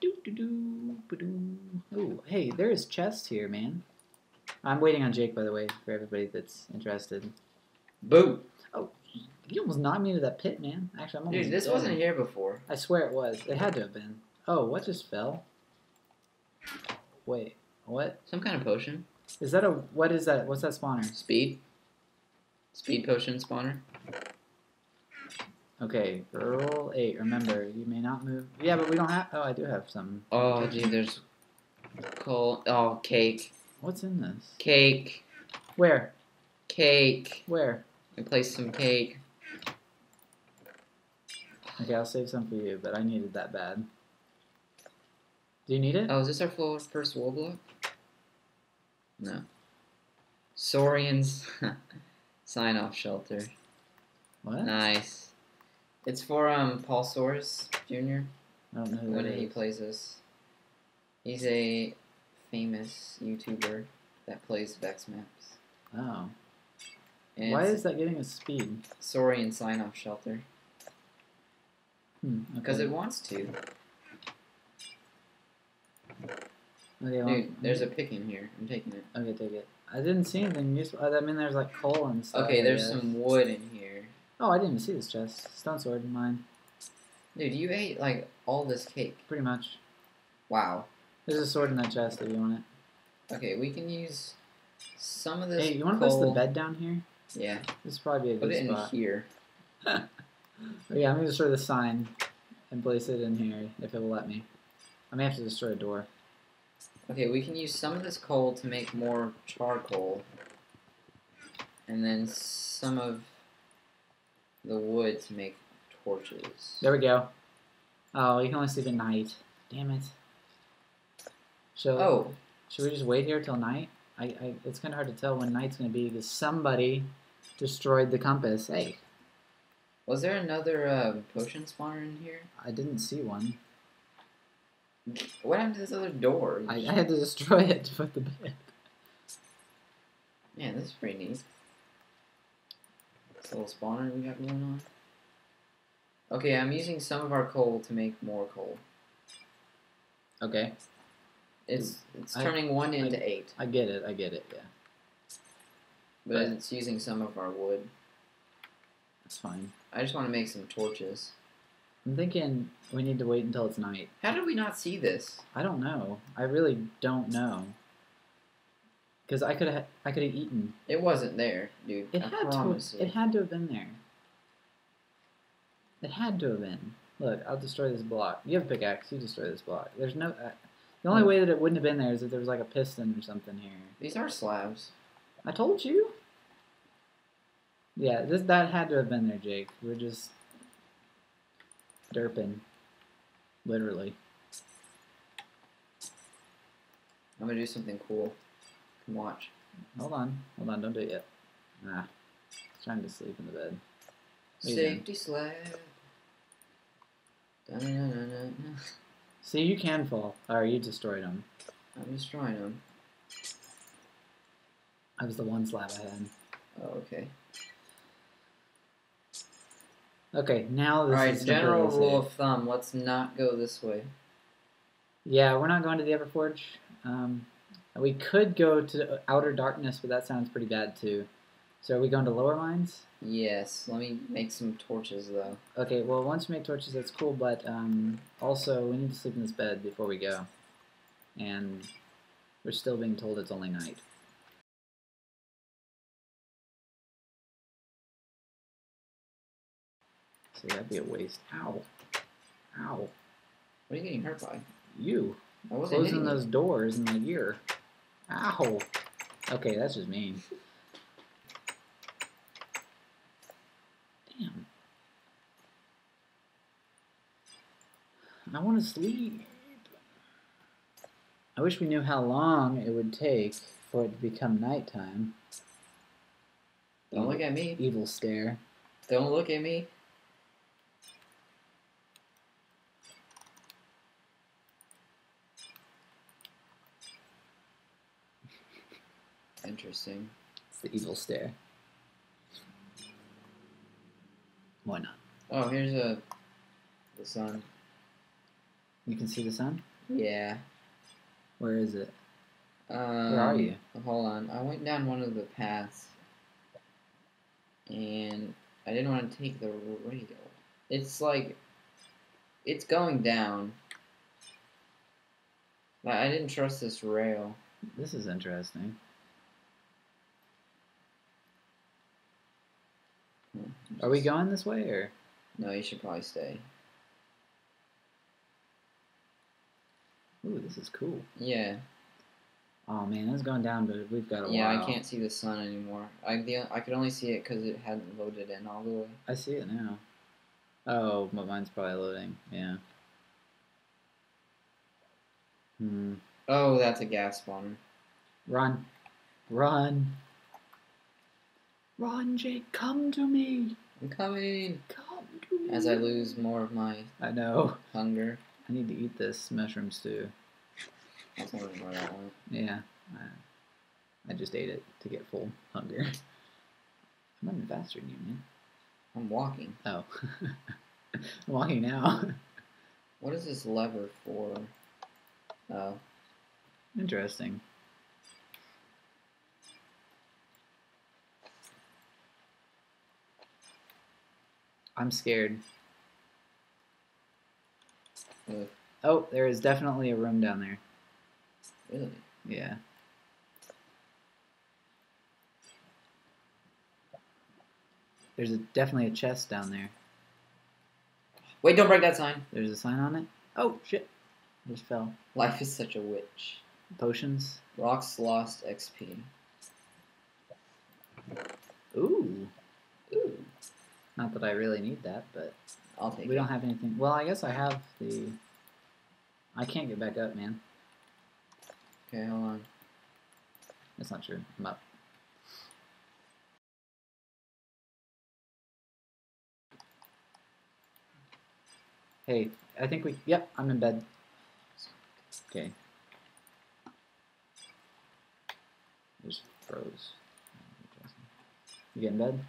Do do do ba-doo. Ooh, hey, there is chest here, man. I'm waiting on Jake, by the way, for everybody that's interested. Boo! Oh, you almost knocked me into that pit, man. Actually, I'm almost Dude, this dead. wasn't here before. I swear it was. It had to have been. Oh, what just fell? Wait, what? Some kind of potion. Is that a what is that? What's that spawner? Speed. Speed potion spawner. Okay, roll eight. Remember, you may not move. Yeah, but we don't have. Oh, I do have some. Oh, gee, there's coal. Oh, cake. What's in this? Cake. Where? Cake. Where? I placed some cake. Okay, I'll save some for you, but I needed that bad. Do you need it? Oh, is this our first wall block? No. Saurian's sign off shelter. What? Nice. It's for um Paul Soares Jr. I don't know who when he plays this. He's a famous YouTuber that plays Vechs maps. Oh. And Why is that getting us speed? Saurian sign off shelter? Hmm. Because okay. it wants to. Okay, well, Dude, there's a pick in here. I'm taking it. Okay, take it. I didn't see anything useful. I mean, there's like coal and stuff. Okay, there's some wood in here. Oh, I didn't even see this chest. Stone sword, mine. Dude, you ate like all this cake. Pretty much. Wow. There's a sword in that chest if you want it. Okay, we can use some of this. Hey, you want to place the bed down here? Yeah, This would probably be a put good it in spot. here. Yeah, I'm gonna destroy the sign and place it in here if it will let me. I may have to destroy a door. Okay, we can use some of this coal to make more charcoal. And then some of the wood to make torches. There we go. Oh, you can only sleep at night. Damn it. So, Oh, should we just wait here till night? I, I it's kind of hard to tell when night's gonna be because somebody destroyed the compass. Hey, was there another uh, potion spawner in here? I didn't see one. What happened to this other door? I, I had to destroy it to put the bed. Man, this is pretty neat. This little spawner we got going on. Okay, I'm using some of our coal to make more coal. Okay, It's it's I- turning one into eight, I get it. I get it. Yeah, but But- it's using some of our wood. that's fine. I just want to make some torches. I'm thinking we need to wait until it's night. How did we not see this? I don't know. I really don't know. Because I could have, I could have eaten. It wasn't there, dude. It I had to. promise It had to have been there. It had to have been. Look, I'll destroy this block. You have a pickaxe. You destroy this block. There's no. Uh, the only No. way that it wouldn't have been there is if there was like a piston or something here. These are slabs. I told you. Yeah, this that had to have been there, Jake. We're just derping, literally. I'm gonna do something cool. Watch. Hold on, hold on, don't do it yet. Nah, trying to sleep in the bed. What are you doing? Safety slab. See, you can fall. Or you destroyed them. I'm destroying them. I was the one slab I had. Oh, okay. Okay, now this Alright, is general rule of thumb, let's not go this way. Yeah, we're not going to the Everforge. Um, we could go to Outer Darkness, but that sounds pretty bad too. So are we going to Lower Mines? Yes, let me make some torches though. Okay, well, once we make torches, that's cool, but um, also we need to sleep in this bed before we go. And we're still being told it's only night. See, that'd be a waste. Ow. Ow. What are you getting hurt by? You. I wasn't Closing those doors in my ear. Ow. Okay, that's just mean. Damn. I want to sleep. I wish we knew how long it would take for it to become nighttime. Don't look at me. Evil stare. Don't look at me. Interesting. It's the evil stare. Why not? Oh, here's a the sun. You can see the sun. Yeah. Where is it? Um, Where are you? Hold on. I went down one of the paths, and I didn't want to take the rail. It's like, it's going down. But I didn't trust this rail. This is interesting. Hmm, Are we going this way or? No, you should probably stay. Ooh, this is cool. Yeah. Oh man, it's going down, but we've got a Yeah, while. I can't see the sun anymore. I the I could only see it because it hadn't loaded in all the way. I see it now. Oh, but mine's probably loading. Yeah. Hmm. Oh, that's a gas spawner. Run. Run. Run, Jake. Come to me. I'm coming. Come to me. As I lose more of my I know. hunger. I need to eat this mushroom stew. That's not where that went. Yeah. I, I just ate it to get full hunger. I'm running faster than you, man. I'm walking. Oh. I'm walking now. What is this lever for? Oh, Interesting. I'm scared. ugh, Oh, there is definitely a room down there. really? Yeah. There's a, definitely a chest down there. Wait, don't break that sign. There's a sign on it. Oh shit! Just fell. Life is such a witch. Potions. Rocks lost XP. Ooh, Not that I really need that, but I'll take we it. don't have anything. Well, I guess I have the. I can't get back up, man. Okay, hold on. That's not true. I'm up. Hey, I think we. Yep, I'm in bed. Okay. Just froze. You get in bed?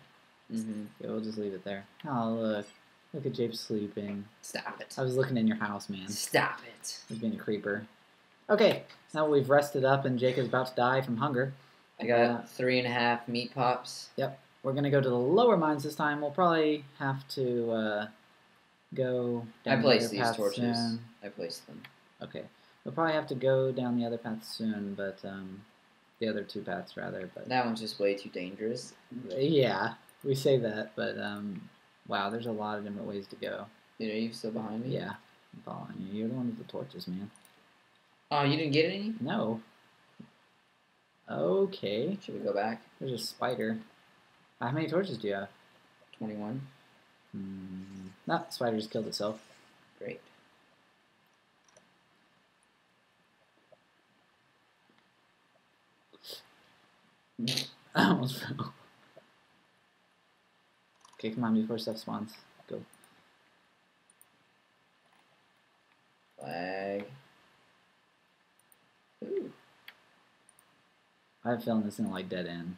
Mm-hmm. Yeah, we'll just leave it there. Oh, look. Look at Jape sleeping. Stop it. I was looking in your house, man. Stop it. He's being a creeper. Okay, now we've rested up and Jake is about to die from hunger. I got Uh, three and a half meat pops. Yep. We're gonna go to the lower mines this time. We'll probably have to uh, go. I down the these torches. soon. I placed them. Okay, we'll probably have to go down the other path soon, but um, the other two paths rather. But That one's just way too dangerous. yeah, we say that, but um, wow, there's a lot of different ways to go. Dude, are you still behind me? Yeah, I'm following you. You're the one with the torches, man. Oh, you didn't get any? No. Okay, Should we go back? there's a spider. How many torches do you have? 21. Hmm. That spider just killed itself. Great. I almost fell. Okay, come on, before stuff spawns. Go. Flag. Ooh, I have a feeling this is gonna like dead end.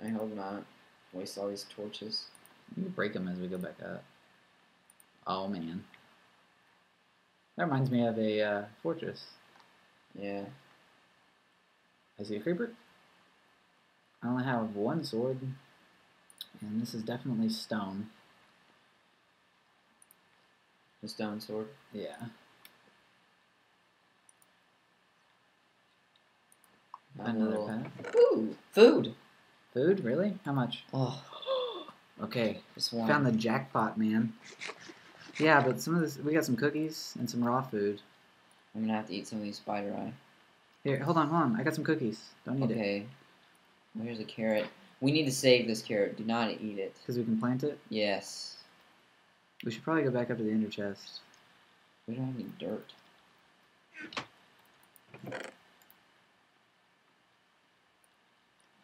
I hope not. Waste all these torches. We can break them as we go back up. Oh man. That reminds me of a uh, fortress. Yeah. I see a creeper. I only have one sword. And this is definitely stone. The stone sword. Yeah. Another little- path. Ooh, food. Food? Really? How much? Oh, Okay. just one. Found the jackpot, man. Yeah, but some of this, we got some cookies and some raw food. I'm gonna have to eat some of these spider eye. Here, hold on, hold on. I got some cookies. Don't eat it Okay. Here's a carrot? We need to save this carrot. Do not eat it. because we can plant it. Yes. We should probably go back up to the ender chest. We don't have any dirt.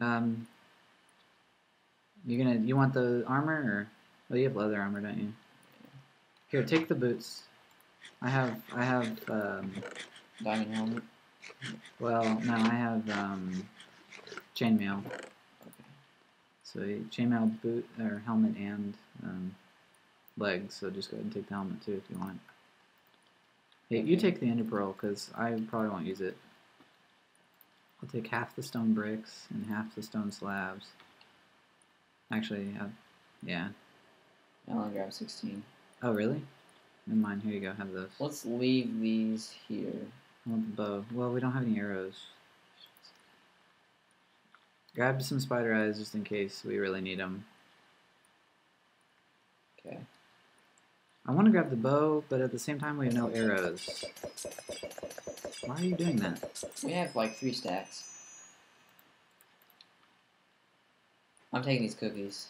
Um, you gonna you want the armor or? Well, you have leather armor, don't you? Here, take the boots. I have I have um. Diamond helmet. Well, no, I have um, chainmail. So chainmail boot or helmet and um, legs. So just go ahead and take the helmet too if you want. Hey, you take the ender pearl because I probably won't use it. I'll take half the stone bricks and half the stone slabs. Actually, uh, yeah. I'll only grab 16. Oh, really? Never mind. Here you go. Have those. Let's leave these here. I want the bow. Well, we don't have any arrows. Grab some spider eyes just in case we really need them. Okay. I want to grab the bow, but at the same time we have no arrows. Why are you doing that? We have like three stacks. I'm taking these cookies.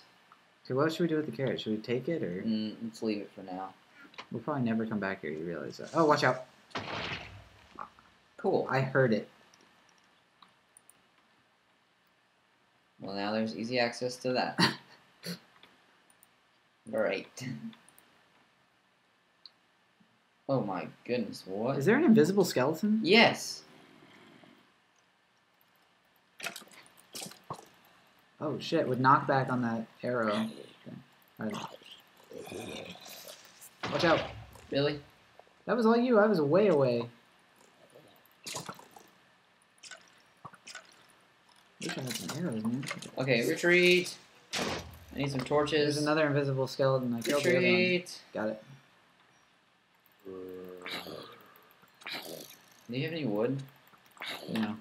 Okay, what should we do with the carrot? Should we take it or Mm, let's leave it for now. we'll probably never come back here? You realize that? Oh, watch out! Cool. I heard it. Well, now there's easy access to that. Great. Oh my goodness, what? Is there an invisible skeleton? Yes. Oh shit! Would knock back on that arrow. Okay. Alright. Watch out! Really? That was all you. I was way away. Wish I had some arrows, man. Okay, retreat. I need some torches. There's another invisible skeleton. I killed the other one. retreat. Got it. Do you have any wood? No.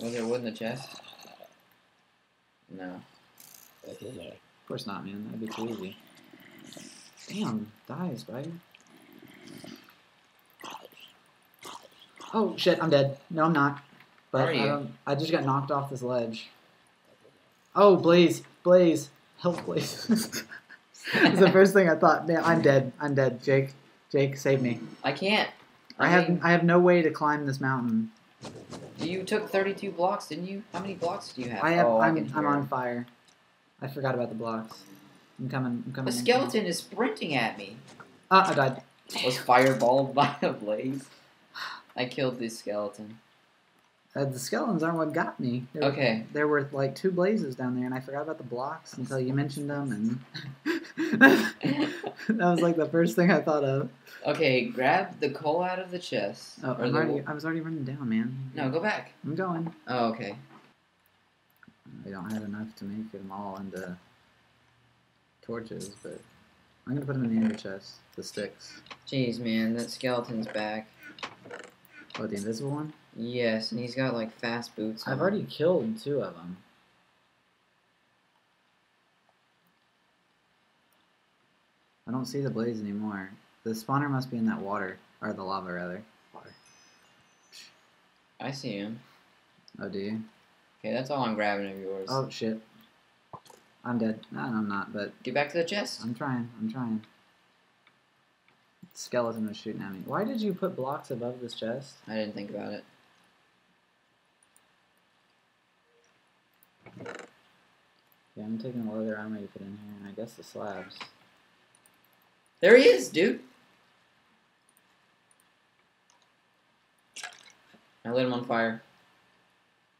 Was there wood in the chest? No. Of course not, man. That'd be too easy. Damn, dies, buddy. Oh shit, I'm dead. No, I'm not. But I, I just got knocked off this ledge. Oh, Blaze, Blaze, help, Blaze. It's the first thing I thought. Man, I'm dead. I'm dead. Jake, Jake, save me. I can't. I have mean, I have no way to climb this mountain. You took 32 blocks, didn't you? How many blocks do you have? I have. oh, I I'm can I'm on fire. I forgot about the blocks. I'm coming. I'm coming. The I'm skeleton is sprinting at me. Ah, I died. Was fireballed by a blaze. I killed this skeleton. Uh, the skeletons aren't what got me. There were- Okay. There were like two blazes down there, and I forgot about the blocks until you mentioned them, and that was like the first thing I thought of. Okay, grab the coal out of the chest. Oh, I'm already, I was already running down, man. No, go back. I'm going. Oh, okay. I don't have enough to make them all into torches, but I'm gonna put them in the ender chest, the sticks. Jeez, man, that skeleton's back. Oh, the invisible one. Yes, and he's got like fast boots. I've on. already killed two of them. I don't see the blaze anymore. The spawner must be in that water, or the lava rather. Water. I see him. Oh, do you? Okay, that's all I'm grabbing of yours. Oh shit. I'm dead. No, I'm not, but Get back to the chest. I'm trying. I'm trying. Skeleton was shooting at me. Why did you put blocks above this chest? I didn't think about it. Yeah, I'm taking what other armor you put in here, and I guess the slabs. There he is, dude. I lit him on fire.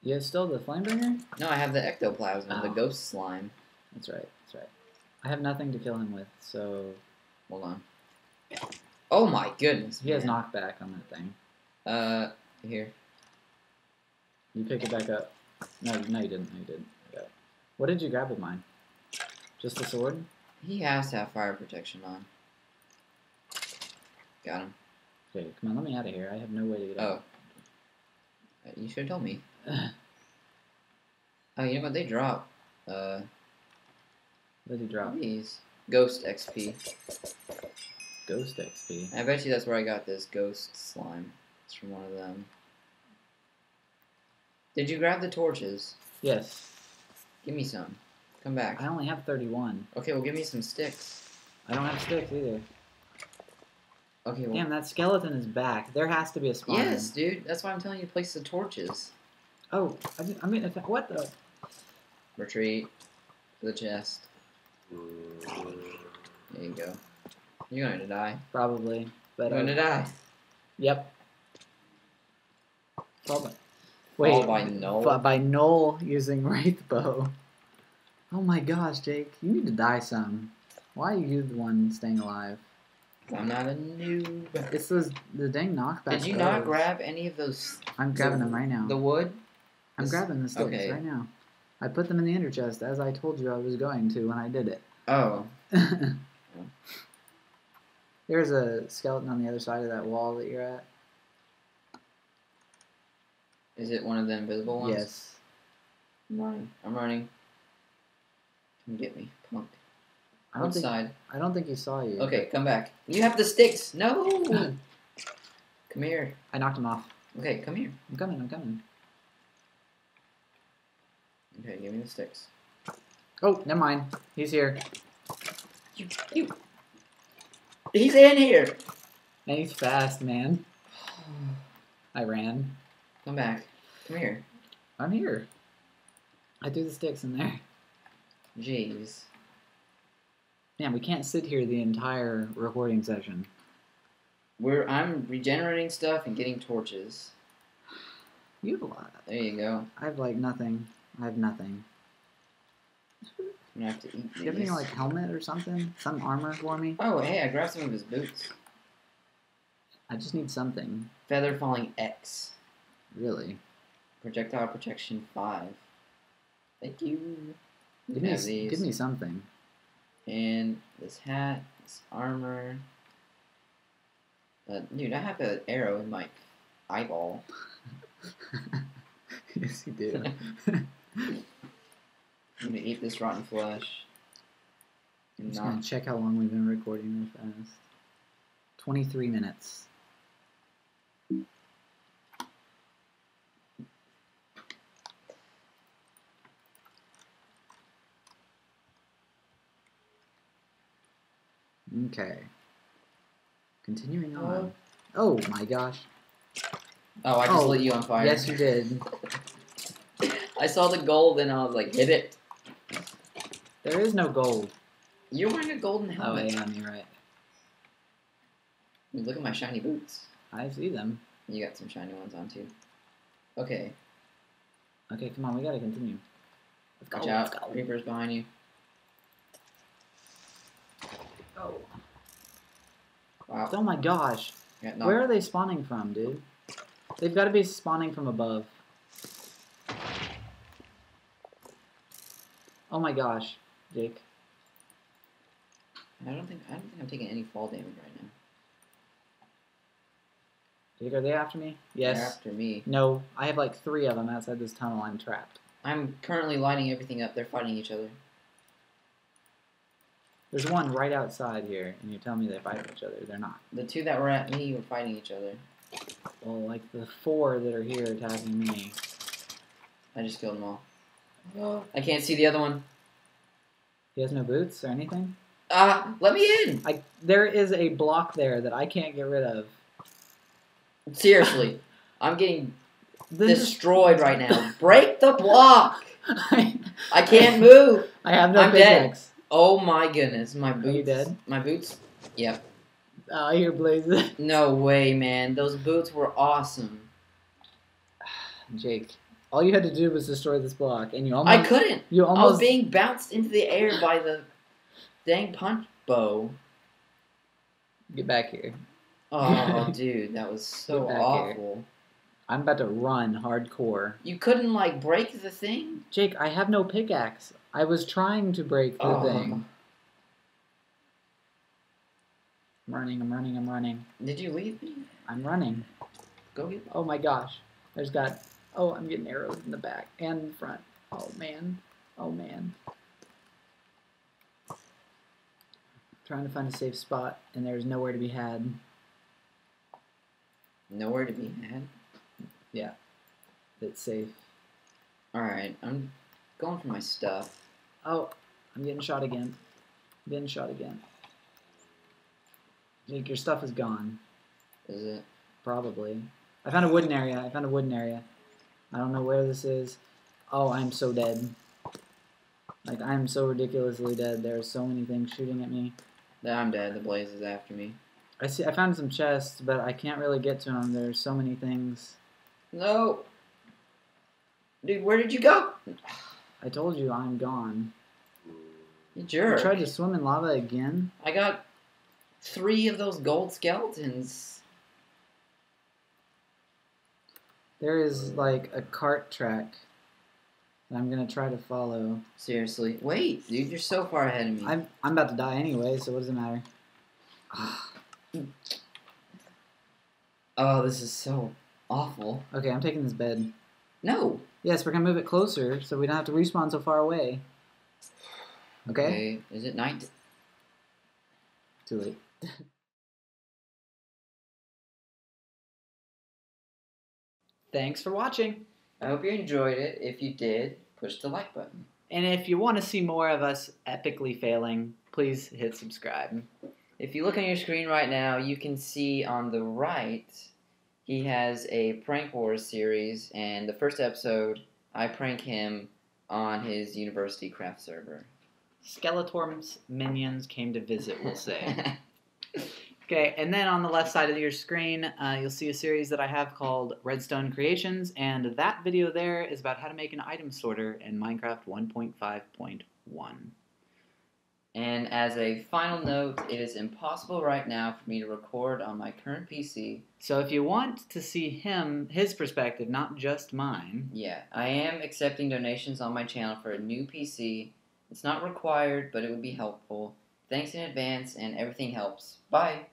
You have still the flamebringer? No, I have the ectoplasm, the Oh. ghost slime. That's right. That's right. I have nothing to kill him with, so Hold on. Oh my goodness. he has man. knockback on that thing. Uh, here. You pick it back up. No, no, you didn't. No, you didn't. What did you grab with mine? Just the sword? He has to have fire protection on. Got him. Okay, come on, let me out of here. I have no way to get Oh. out. Uh, You should have told me. Oh, you know what? They drop. Uh, What did he drop? these. Ghost XP. Ghost XP. I bet you that's where I got this ghost slime. It's from one of them. Did you grab the torches? Yes. Give me some. Come back. I only have 31. Okay, well, give me some sticks. I don't have sticks either. Okay, well. Damn, that skeleton is back. There has to be a spawn. Yes, dude. That's why I'm telling you to place the torches. Oh, I, mean- I mean, what the? Retreat to the chest. Mm. There you go. You're going to die. Probably. But You're going to uh, die. Yep. Probably. Wait. by Noel. By, by Noel using Wraith Bow. Oh my gosh, Jake. You need to die some. Why are you the one staying alive? I'm not a noob. It's those the dang knockback. Did you not grab any of those? I'm grabbing them right now. The wood? I'm this- grabbing the sticks okay. right now. I put them in the ender chest as I told you I was going to when I did it. Oh. There's a skeleton on the other side of that wall that you're at. Is it one of the invisible ones? Yes. I'm running. I'm running. Come get me, punk. I don't think side? I don't think he saw you. Okay, come back. You have the sticks. No. come here. I knocked him off. Okay, come here. I'm coming. I'm coming. Okay, give me the sticks. Oh, never mind. He's here. You, you. He's in here. And he's fast, man. I ran. Come back. Come here. I'm here. I threw the sticks in there. Jeez. Man, we can't sit here the entire recording session. We're I'm regenerating stuff and getting torches. You have a lot. There you go. I have like nothing. I have nothing. I'm gonna have to eat Do you have any like helmet or something? Some armor for me? Oh, hey, I grabbed some of his boots. I just need something. Feather falling X. Really. Projectile protection five. Thank you. You Give me, these. give me something. And this hat, this armor. Uh, dude, I have an arrow in my eyeball. yes, you do. I'm gonna eat this rotten flesh. I'm just gonna check how long we've been recording real fast. Twenty-three minutes. Okay. Continuing oh. on. Oh my gosh. Oh, I just Oh, lit you on fire. Yes, you did. I saw the gold and I was like, hit it. There is no gold. You're wearing a golden Oh, helmet. yeah, you're right. Look at my shiny boots. I see them. You got some shiny ones on too. Okay, Okay, come on, we gotta continue. Let's go, watch let's out. go. Reaper's behind you. Oh. Wow. oh my gosh. Got knocked- Where are they spawning from, dude? They've got to be spawning from above. Oh my gosh, Jake. I don't think I don't think I'm taking any fall damage right now. Jake, are they after me? Yes. They're after me. No, I have like three of them outside this tunnel. I'm trapped. I'm currently lining everything up. They're fighting each other. There's one right outside here, and you tell me they fight each other. They're not. The two that were at me were fighting each other. Well, like the four that are here attacking me. I just killed them all. I can't see the other one. He has no boots or anything. Ah, let me in. I there is a block there that I can't get rid of. Seriously, I'm getting just- destroyed right now. Break the block. I, I can't move. I have no I'm dead. pickaxe. Oh my goodness, my boots. you dead? My boots. Yep. Oh, I hear blazes. No way, man. Those boots were awesome. Jake, all you had to do was destroy this block, and you almost. I couldn't. you I was almost being bounced into the air by the dang punch bow. get back here. Oh, dude, that was so back here. awful. I'm about to run hardcore. You couldn't like break the thing. Jake, I have no pickaxe. I was trying to break the Oh. thing. I'm running. I'm running. I'm running. Did you leave me? I'm running. Go get. Oh my gosh. There's got. Oh, I'm getting arrows in the back and in front. Oh man. Oh man. Trying to find a safe spot, and there's nowhere to be had. Nowhere to be had. Yeah. That's safe. All right, I'm going for my stuff. Oh, I'm getting shot again. I'm Getting shot again. Jake, your stuff is gone. Is it? Probably. I found a wooden area. I found a wooden area. I don't know where this is. Oh, I'm so dead. Like, I'm so ridiculously dead. There are so many things shooting at me. Then I'm dead. The blaze is after me. I see. I found some chests, but I can't really get to them. There's so many things. No. Dude, where did you go? I told you I'm gone. You You jerk. tried to swim in lava again? I got three of those gold skeletons. There is like a cart track that I'm gonna try to follow. Seriously. Wait, dude, you're so far ahead of me. I'm I'm about to die anyway, so what does it matter? Oh, this is so awful. okay, I'm taking this bed. No. Yes, we're gonna move it closer so we don't have to respawn so far away. Okay? Okay. Is it night? Too late. Thanks for watching. I hope you enjoyed it. If you did, push the like button. And if you want to see more of us epically failing, please hit subscribe. If you look on your screen right now, you can see on the right he has a prank wars series, and the first episode I prank him on his university craft server. Skeletor's minions came to visit, we'll say. Okay, and then on the left side of your screen, uh, you'll see a series that I have called Redstone Creations, and that video there is about how to make an item sorter in Minecraft 1.5.1. and as a final note, it is impossible right now for me to record on my current PC. So if you want to see him, his perspective, not just mine, Yeah, I am accepting donations on my channel for a new PC. It's not required, but it would be helpful. Thanks in advance, and everything helps. Bye.